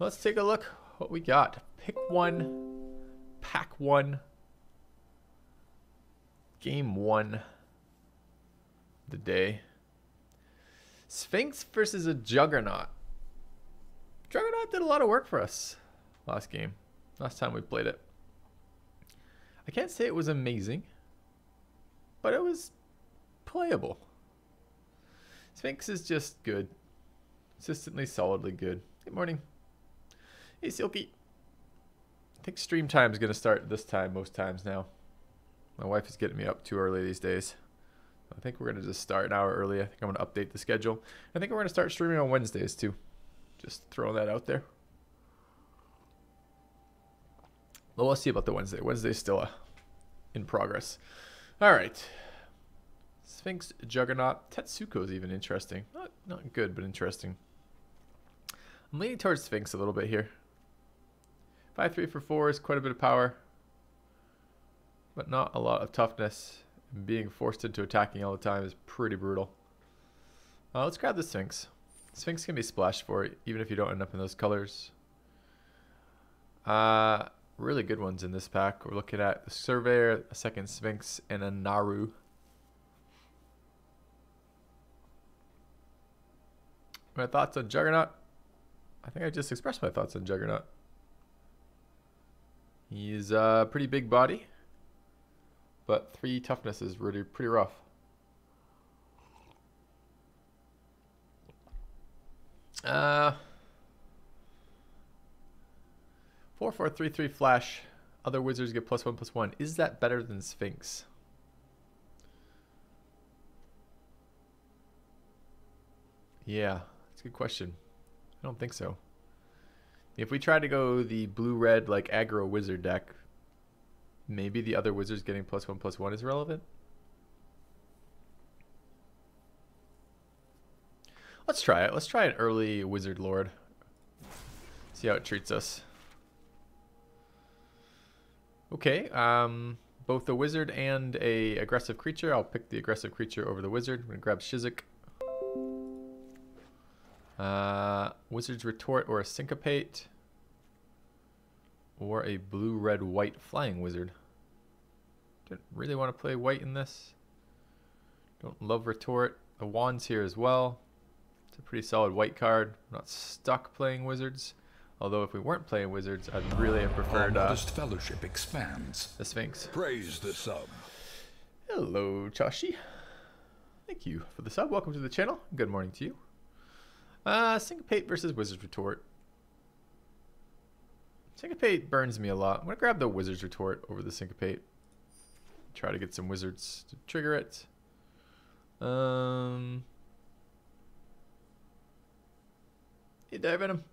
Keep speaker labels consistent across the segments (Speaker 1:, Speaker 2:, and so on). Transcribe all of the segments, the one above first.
Speaker 1: Let's take a look what we got. Pick one, pack one, game one, the day. Sphinx versus a Juggernaut. Juggernaut did a lot of work for us last game, last time we played it. I can't say it was amazing, but it was playable. Sphinx is just good. Consistently, solidly good. Good morning. Hey, Silky. I think stream time is going to start this time most times now. My wife is getting me up too early these days. I think we're going to just start an hour early. I think I'm going to update the schedule. I think we're going to start streaming on Wednesdays too. Just throwing that out there. Well, we'll see about the Wednesday. Wednesday's still uh, in progress. All right. Sphinx, Juggernaut. Tetsuko's even interesting. Not, not good, but interesting. I'm leaning towards Sphinx a little bit here. 5-3 for 4 is quite a bit of power. But not a lot of toughness. Being forced into attacking all the time is pretty brutal. Uh, let's grab the Sphinx. Sphinx can be splashed for it, even if you don't end up in those colors. Uh, really good ones in this pack. We're looking at the Surveyor, a second Sphinx, and a Naru. My thoughts on Juggernaut? I think I just expressed my thoughts on Juggernaut. He's a pretty big body, but three toughness is really pretty rough. Uh, four four three three flash. Other wizards get plus one plus one. Is that better than Sphinx? Yeah, that's a good question. I don't think so. If we try to go the blue-red like aggro wizard deck, maybe the other wizards getting plus one plus one is relevant. Let's try it. Let's try an early wizard lord. See how it treats us. Okay, um, both a wizard and a aggressive creature. I'll pick the aggressive creature over the wizard. I'm gonna grab Shizak. Uh, Wizard's Retort or a Syncopate. Or a blue, red, white Flying Wizard. Don't really want to play white in this. Don't love Retort. The Wand's here as well. It's a pretty solid white card. I'm not stuck playing Wizards. Although if we weren't playing Wizards, I'd really have preferred uh,
Speaker 2: fellowship expands.
Speaker 1: the Sphinx.
Speaker 2: Praise the sub.
Speaker 1: Hello, Chashi. Thank you for the sub. Welcome to the channel. Good morning to you. Uh, Syncopate versus Wizard's Retort. Syncopate burns me a lot. I'm going to grab the Wizard's Retort over the Syncopate. Try to get some wizards to trigger it. Um, hey, dive him.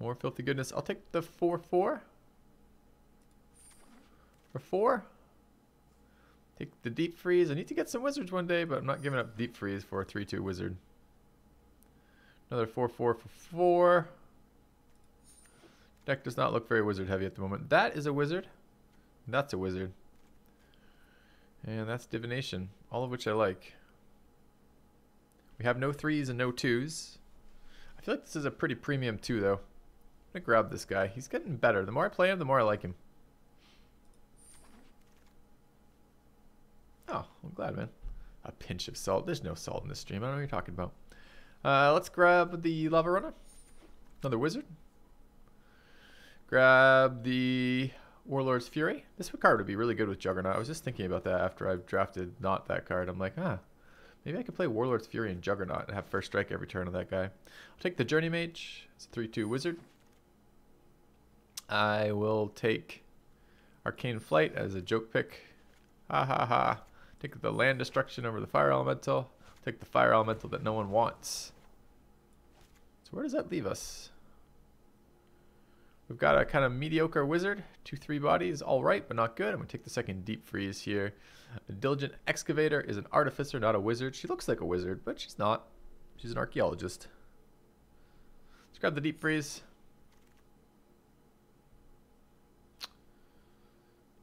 Speaker 1: More filthy goodness. I'll take the 4-4. Four, four. For 4. Take the Deep Freeze. I need to get some wizards one day, but I'm not giving up Deep Freeze for a 3-2 wizard. Another 4 4 for 4. Deck does not look very wizard heavy at the moment. That is a wizard. That's a wizard. And that's divination, all of which I like. We have no threes and no twos. I feel like this is a pretty premium two, though. I'm gonna grab this guy. He's getting better. The more I play him, the more I like him. Oh, I'm glad, man. A pinch of salt. There's no salt in this stream. I don't know what you're talking about. Uh, let's grab the Lavarunner. Another wizard. Grab the Warlord's Fury. This card would be really good with Juggernaut. I was just thinking about that after I've drafted not that card. I'm like, ah, maybe I could play Warlord's Fury and Juggernaut and have first strike every turn of that guy. I'll take the Journeymage. It's a 3-2 wizard. I will take Arcane Flight as a joke pick. Ha ha ha. Take the land destruction over the fire elemental. Take the fire elemental that no one wants. Where does that leave us? We've got a kind of mediocre wizard. Two, three bodies. All right, but not good. I'm going to take the second deep freeze here. A diligent excavator is an artificer, not a wizard. She looks like a wizard, but she's not. She's an archaeologist. Let's grab the deep freeze.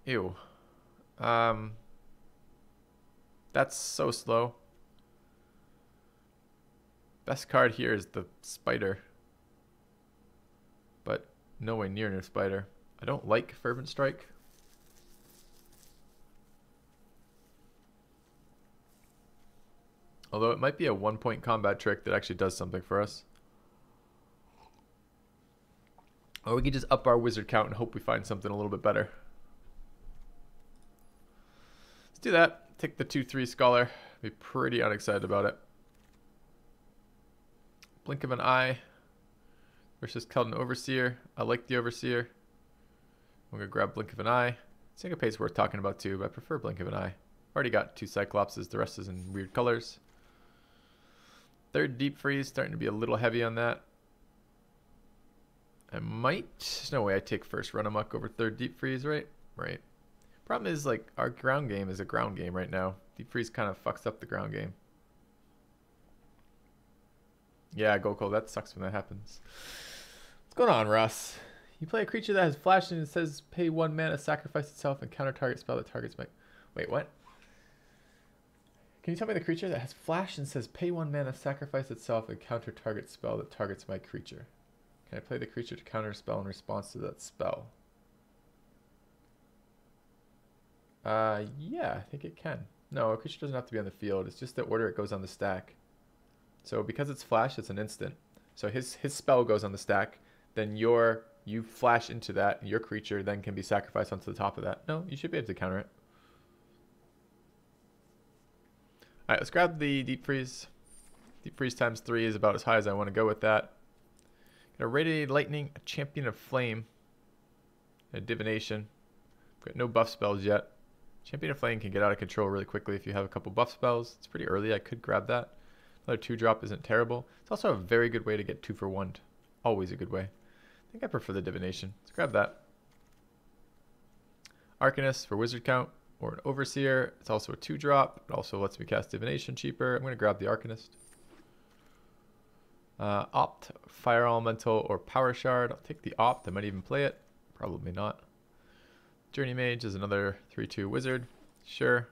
Speaker 1: Ew. Um, that's so slow. Best card here is the spider. but no way near near spider. I don't like fervent strike. Although it might be a one point combat trick that actually does something for us. Or we could just up our wizard count and hope we find something a little bit better. Let's do that. Take the 2-3 Scholar. Be pretty unexcited about it. Blink of an Eye versus Keldon Overseer. I like the Overseer. I'm going to grab Blink of an Eye. Syncopate's worth talking about too, but I prefer Blink of an Eye. Already got two Cyclopses. The rest is in weird colors. Third Deep Freeze, starting to be a little heavy on that. I might. There's no way I take first run amok over third deep freeze, right? Right. Problem is, like, our ground game is a ground game right now. Deep freeze kind of fucks up the ground game. Yeah, Gokul, that sucks when that happens. What's going on, Russ? You play a creature that has flash and it says pay one mana, sacrifice itself, and counter target spell that targets my. Wait, what? Can you tell me the creature that has flash and says pay one mana, sacrifice itself, and counter target spell that targets my creature? Can I play the creature to counter spell in response to that spell? Uh, yeah, I think it can. No, a creature doesn't have to be on the field. It's just the order it goes on the stack. So because it's flash, it's an instant. So his his spell goes on the stack, then your you flash into that, and your creature then can be sacrificed onto the top of that. No, you should be able to counter it. All right, let's grab the deep freeze. Deep freeze times three is about as high as I want to go with that. Got a Radiating Lightning, a Champion of Flame, a Divination. Got no buff spells yet. Champion of Flame can get out of control really quickly if you have a couple buff spells. It's pretty early. I could grab that. Another two drop isn't terrible. It's also a very good way to get two for one. Always a good way. I think I prefer the Divination. Let's grab that. Arcanist for wizard count or an Overseer. It's also a two drop. It also lets me cast Divination cheaper. I'm going to grab the Arcanist. Uh, opt, Fire Elemental, or Power Shard. I'll take the Opt. I might even play it. Probably not. Journey Mage is another 3-2 Wizard. Sure.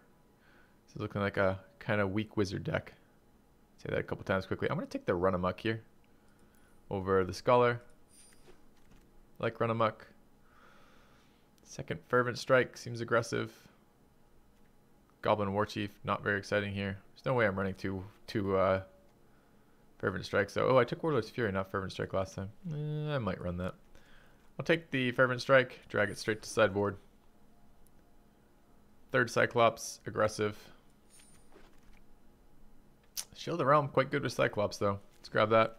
Speaker 1: This is looking like a kind of weak Wizard deck. Say that a couple times quickly. I'm going to take the Run Amok here over the Scholar. Like Run Amok. Second Fervent Strike seems aggressive. Goblin Warchief, not very exciting here. There's no way I'm running two, two uh, Fervent Strike. So, oh, I took Warlord's Fury, not Fervent Strike last time. Eh, I might run that. I'll take the Fervent Strike, drag it straight to sideboard. Third Cyclops, aggressive. Shield the Realm, quite good with Cyclops though. Let's grab that.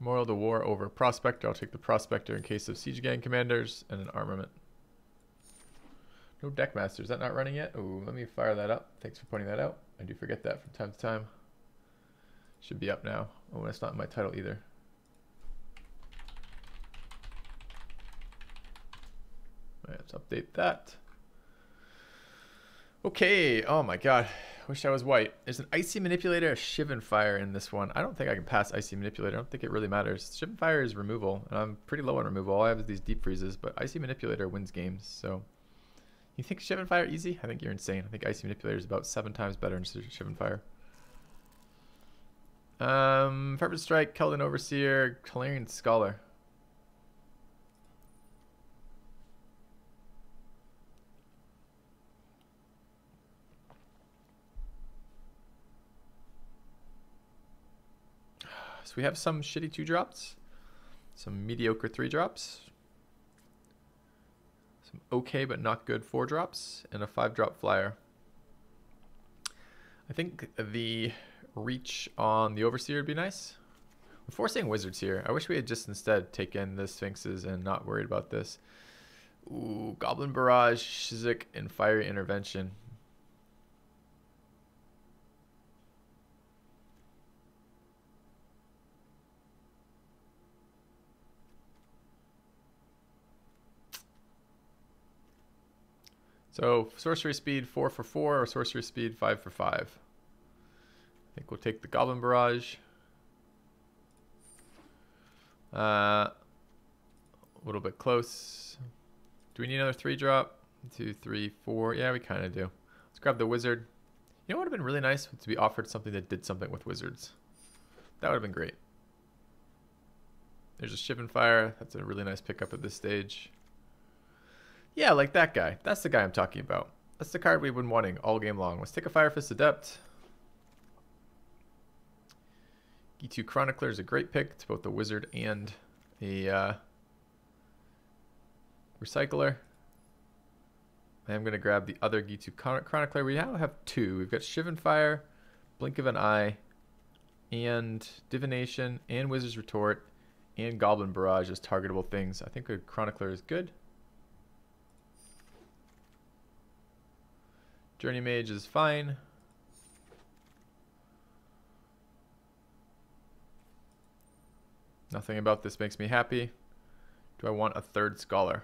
Speaker 1: Memorial to War over Prospector. I'll take the Prospector in case of Siege Gang Commanders and an Armament. No Deckmaster. Is that not running yet? Oh, let me fire that up. Thanks for pointing that out. I do forget that from time to time. Should be up now. Oh, that's not in my title either. All right, let's update that. Okay, oh my god. Wish I was white. There's an Icy Manipulator, a Shivan Fire in this one. I don't think I can pass Icy Manipulator. I don't think it really matters. Shivan Fire is removal, and I'm pretty low on removal. All I have is these deep freezes, but Icy Manipulator wins games, so... You think Shivan Fire easy? I think you're insane. I think Icy Manipulator is about seven times better than Shivan Fire. Um, Fervent Strike, Keldon Overseer, Tolarian Scholar. We have some shitty two drops, some mediocre three drops, some okay but not good four drops, and a five drop flyer. I think the reach on the Overseer would be nice. I'm forcing Wizards here. I wish we had just instead taken the Sphinxes and not worried about this. Ooh, Goblin Barrage, Shizik, and Fiery Intervention. So sorcery speed four for four or sorcery speed five for five. I think we'll take the Goblin Barrage. Uh, a little bit close. Do we need another three drop? Two, three, four. Yeah, we kind of do. Let's grab the Wizard. You know what would have been really nice to be offered something that did something with Wizards. That would have been great. There's a Shivan Fire. That's a really nice pickup at this stage. Yeah, like that guy. That's the guy I'm talking about. That's the card we've been wanting all game long. Let's take a Fire Fist Adept. Ghitu Chronicler is a great pick. It's both a wizard and a uh, recycler. I am going to grab the other Ghitu Chronicler. We now have two. We've got Shivan Fire, Blink of an Eye, and Divination, and Wizard's Retort, and Goblin Barrage as targetable things. I think a Chronicler is good. Journey Mage is fine. Nothing about this makes me happy. Do I want a third Scholar?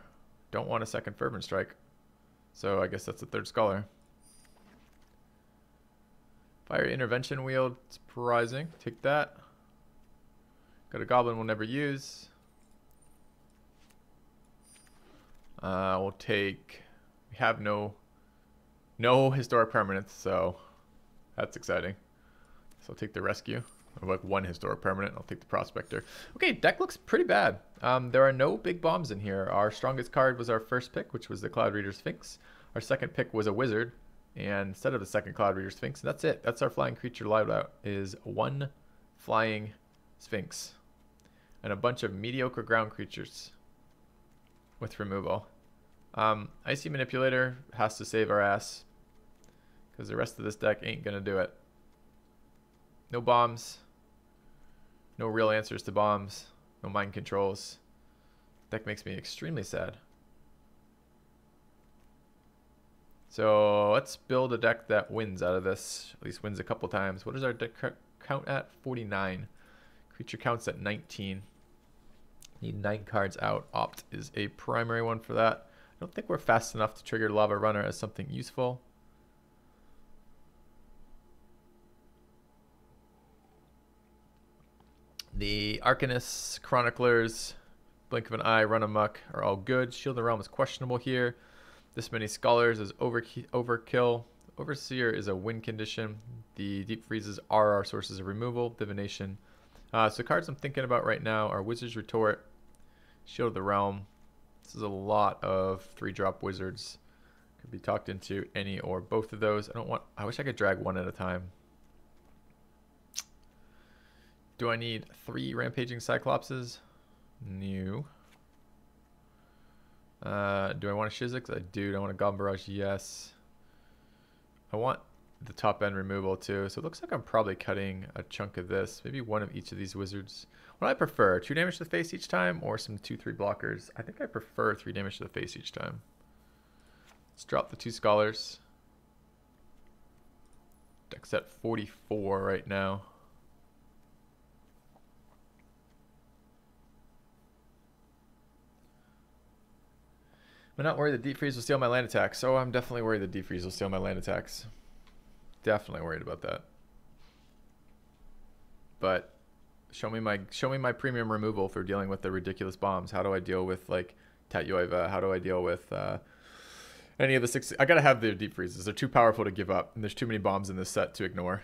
Speaker 1: Don't want a second Fervent Strike. So I guess that's a third Scholar. Fire Intervention Wheel, surprising. Take that. Got a Goblin we'll never use. Uh, we'll take... We have no... No Historic Permanents, so that's exciting. So I'll take the Rescue. I have like one Historic Permanent, I'll take the Prospector. Okay, deck looks pretty bad. Um, there are no big bombs in here. Our strongest card was our first pick, which was the Cloud Reader Sphinx. Our second pick was a Wizard, and instead of the second Cloud Reader Sphinx, that's it. That's our flying creature loadout, is one flying Sphinx. And a bunch of mediocre ground creatures with removal. Um, Icy Manipulator has to save our ass. Because the rest of this deck ain't going to do it. No bombs. No real answers to bombs. No mind controls. Deck makes me extremely sad. So let's build a deck that wins out of this. At least wins a couple times. What is our deck count at? 49. Creature counts at 19. Need nine cards out. Opt is a primary one for that. I don't think we're fast enough to trigger Lavarunner as something useful. The Arcanist, Chroniclers, Blink of an Eye, Run Amok are all good. Shield the Realm is questionable here. This many scholars is over overkill. Overseer is a win condition. The deep freezes are our sources of removal. Divination. Uh, so cards I'm thinking about right now are Wizard's Retort, Shield of the Realm. This is a lot of three drop wizards. Could be talked into any or both of those. I don't want. I wish I could drag one at a time. Do I need three rampaging cyclopses? New. Uh, do I want a Shizix? I do. Do I want a Goblin Barrage? Yes. I want the top end removal too. So it looks like I'm probably cutting a chunk of this. Maybe one of each of these wizards. What I prefer? Two damage to the face each time or some two, three blockers? I think I prefer three damage to the face each time. Let's drop the two scholars. Deck's at 44 right now. I'm not worried that Deep Freeze will steal my land attacks. So I'm definitely worried that Deep Freeze will steal my land attacks. Definitely worried about that. But show me my show me my premium removal for dealing with the ridiculous bombs. How do I deal with like Tatyova? How do I deal with uh, any of the six? I gotta have the deep freezes. They're too powerful to give up, and there's too many bombs in this set to ignore.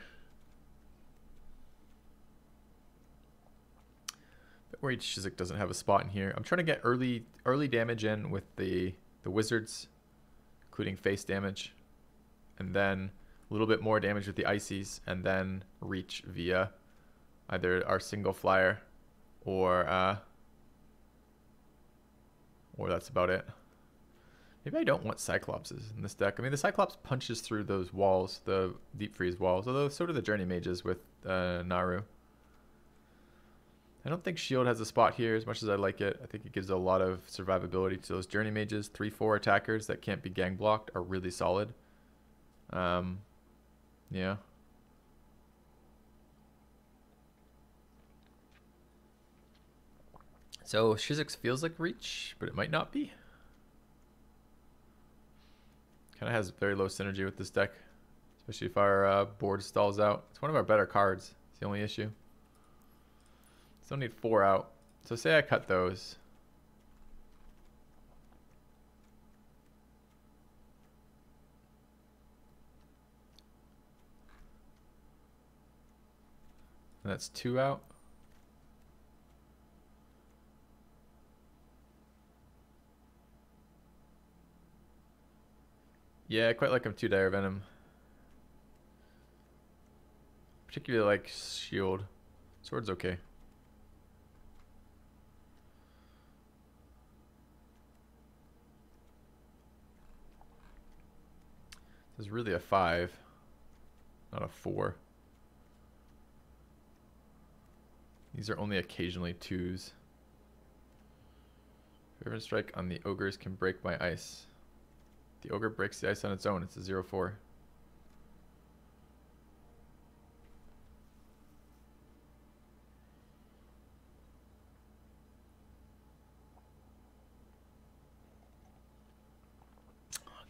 Speaker 1: But worried Shizik doesn't have a spot in here. I'm trying to get early early damage in with the the wizards, including face damage, and then a little bit more damage with the ices, and then reach via either our single flyer or uh, or that's about it. Maybe I don't want Cyclopses in this deck. I mean, the Cyclops punches through those walls, the Deep Freeze walls, although so do the Journey Mages with uh, Naru. I don't think Shield has a spot here as much as I like it. I think it gives a lot of survivability to those Journey Mages. 3-4 attackers that can't be gang blocked are really solid. Um, yeah. So Shizix feels like reach, but it might not be. Kind of has very low synergy with this deck, especially if our uh, board stalls out. It's one of our better cards. It's the only issue. Still need four out. So say I cut those. And that's two out. Yeah, I quite like him too, Dire Venom. Particularly like shield. Sword's okay. This is really a 5, not a 4. These are only occasionally 2s. Fervent Strike on the Ogres can break my ice. The Ogre breaks the ice on its own. It's a 0-4.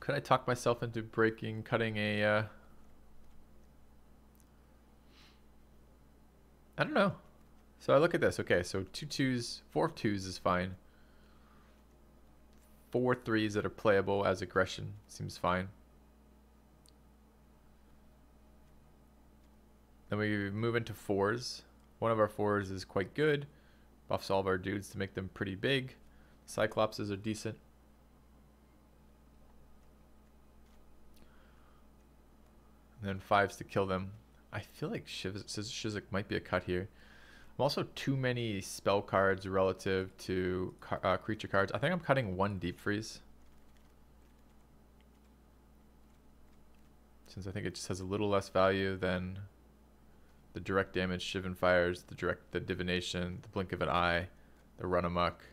Speaker 1: Could I talk myself into breaking, cutting a... Uh... I don't know. So I look at this. Okay, so two twos, four twos is fine. Four threes that are playable as aggression seems fine. Then we move into fours. One of our fours is quite good. Buffs all of our dudes to make them pretty big. Cyclopses are decent. And then fives to kill them. I feel like Shizik might be a cut here. I'm also too many spell cards relative to uh, creature cards. I think I'm cutting one Deep Freeze. Since I think it just has a little less value than the direct damage Shivan Fires, the direct the Divination, the Blink of an Eye, the Run Amok,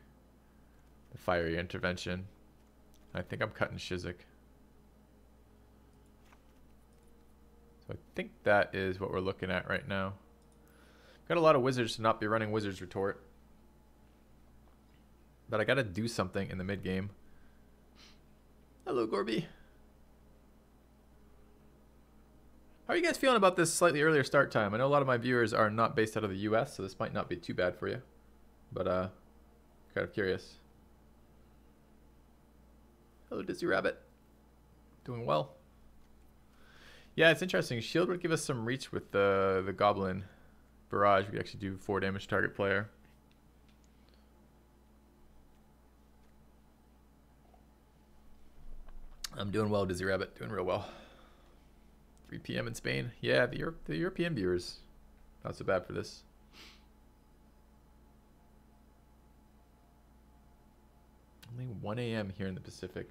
Speaker 1: the Fiery Intervention. I think I'm cutting Shizak. I think that is what we're looking at right now. Got a lot of wizards to not be running Wizard's Retort. But I gotta do something in the mid game. Hello, Gorby. How are you guys feeling about this slightly earlier start time? I know a lot of my viewers are not based out of the US, so this might not be too bad for you. But, uh, kind of curious. Hello, Dizzy Rabbit. Doing well. Yeah, it's interesting. Shield would give us some reach with the the Goblin barrage. We actually do four damage target player. I'm doing well, Dizzy Rabbit. Doing real well. 3 p.m. in Spain. Yeah, the, Europe, the European viewers. Not so bad for this. Only 1 a.m. here in the Pacific.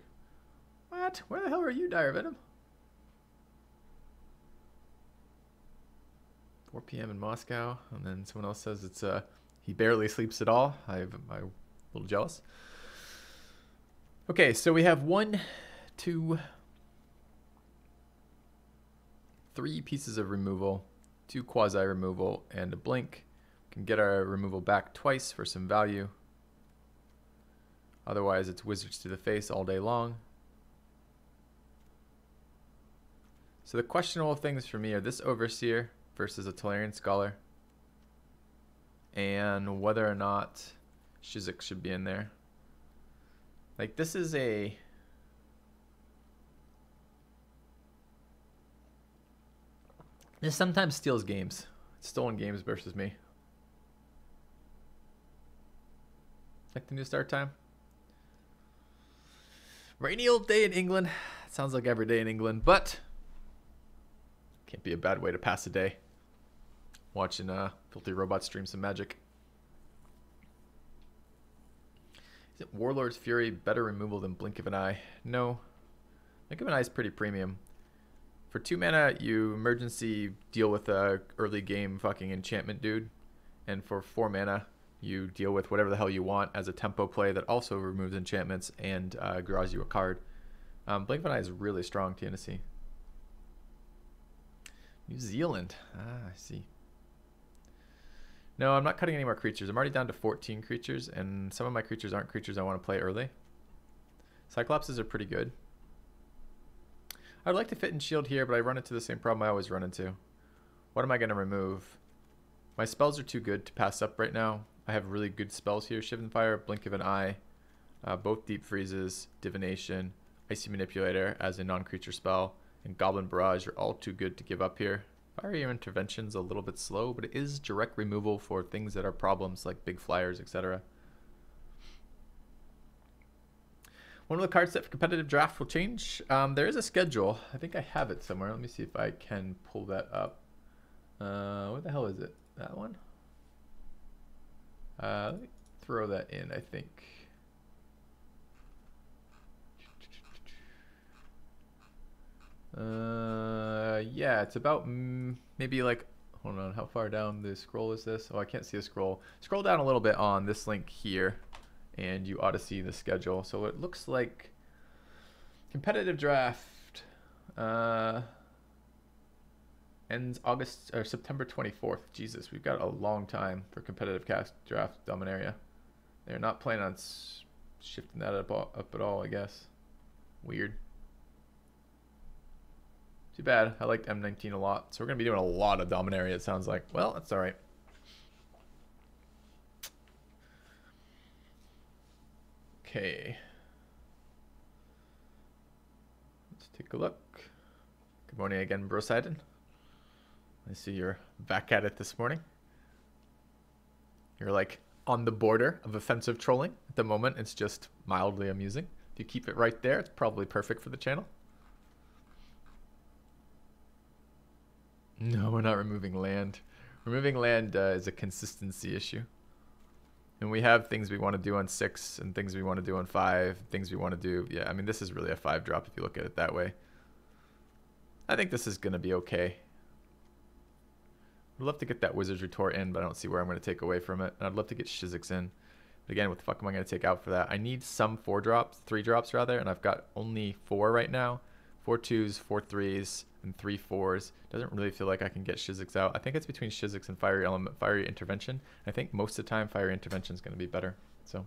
Speaker 1: What? Where the hell are you, Dire Venom? 4 p.m. in Moscow, and then someone else says it's uh he barely sleeps at all. I'm a little jealous. Okay, so we have one, two, three pieces of removal, two quasi removal, and a blink. We can get our removal back twice for some value. Otherwise, it's wizards to the face all day long. So the questionable things for me are this Overseer versus a Tolarian Scholar. And whether or not Shizik should be in there. Like, this is a... This sometimes steals games. It's stolen games versus me. Like the new start time. Rainy old day in England. Sounds like every day in England, but can't be a bad way to pass a day. Watching uh, Filthy Robot stream some magic. Is it Warlord's Fury better removal than Blink of an Eye? No. Blink of an Eye is pretty premium. For two mana, you emergency deal with a early game fucking enchantment dude. And for four mana, you deal with whatever the hell you want as a tempo play that also removes enchantments and uh, draws you a card. Um, Blink of an Eye is really strong, Tennessee. New Zealand. Ah, I see. No, I'm not cutting any more creatures. I'm already down to 14 creatures, and some of my creatures aren't creatures I want to play early. Cyclopses are pretty good. I'd like to fit in shield here, but I run into the same problem I always run into. What am I going to remove? My spells are too good to pass up right now. I have really good spells here. Shivan Fire, Blink of an Eye, uh, both Deep Freezes, Divination, Icy Manipulator as a non-creature spell, and Goblin Barrage are all too good to give up here. Fiery Intervention's a little bit slow, but it is direct removal for things that are problems like big flyers, etc. One of the cards set for competitive draft will change. Um, there is a schedule. I think I have it somewhere. Let me see if I can pull that up. Uh, what the hell is it? That one? Uh, throw that in, I think. Uh, yeah, it's about mm, maybe like, hold on, how far down the scroll is this? Oh, I can't see a scroll. Scroll down a little bit on this link here, and you ought to see the schedule. So it looks like competitive draft uh, ends August or September 24th. Jesus, we've got a long time for competitive cast draft Dominaria. They're not planning on shifting that up, up at all, I guess. Weird. Too bad. I liked M19 a lot. So we're going to be doing a lot of Dominaria, it sounds like. Well, that's alright. Okay. Let's take a look. Good morning again, Brosidon. I see you're back at it this morning. You're like on the border of offensive trolling. At the moment, it's just mildly amusing. If you keep it right there, it's probably perfect for the channel. No, we're not removing land. Removing land uh, is a consistency issue. And we have things we want to do on six and things we want to do on five, things we want to do. Yeah, I mean, this is really a five drop if you look at it that way. I think this is going to be okay. I'd love to get that Wizard's Retort in, but I don't see where I'm going to take away from it. And I'd love to get Shizix in. But again, what the fuck am I going to take out for that? I need some four drops, three drops rather, and I've got only four right now. Four twos, four threes, and three fours. Doesn't really feel like I can get Shizix out. I think it's between Shizix and Fiery Element, Fiery Intervention. I think most of the time Fiery Intervention is going to be better. So,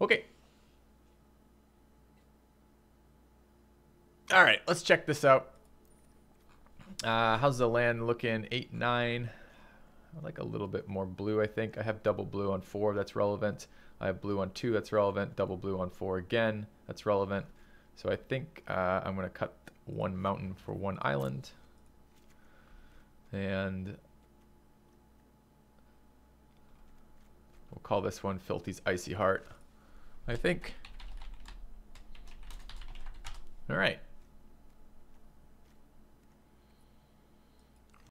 Speaker 1: okay. All right, let's check this out. Uh, how's the land looking? 8, 9. I like a little bit more blue, I think. I have double blue on 4, that's relevant. I have blue on 2, that's relevant. Double blue on 4 again, that's relevant. So I think uh, I'm going to cut one mountain for one island. And we'll call this one Filthy's Icy Heart. I think. All right.